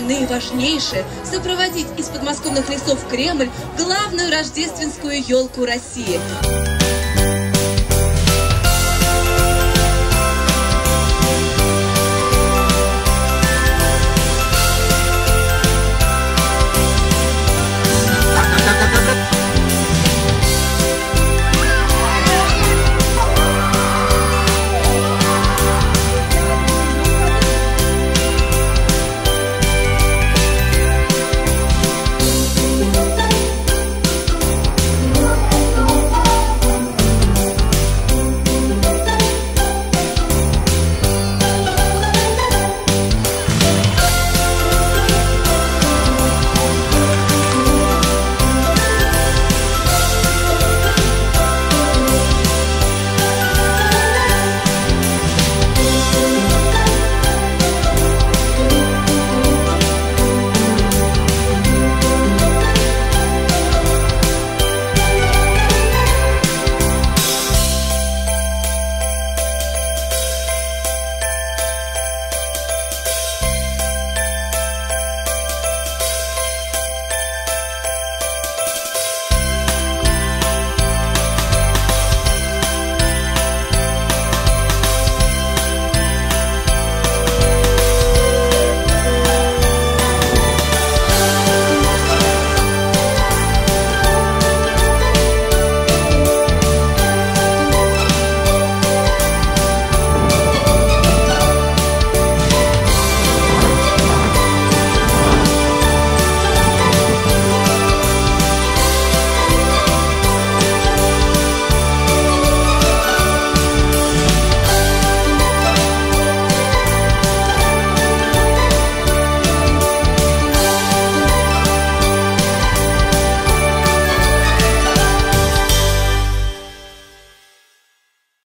наиважнейшее – сопроводить из подмосковных лесов в Кремль главную рождественскую елку России.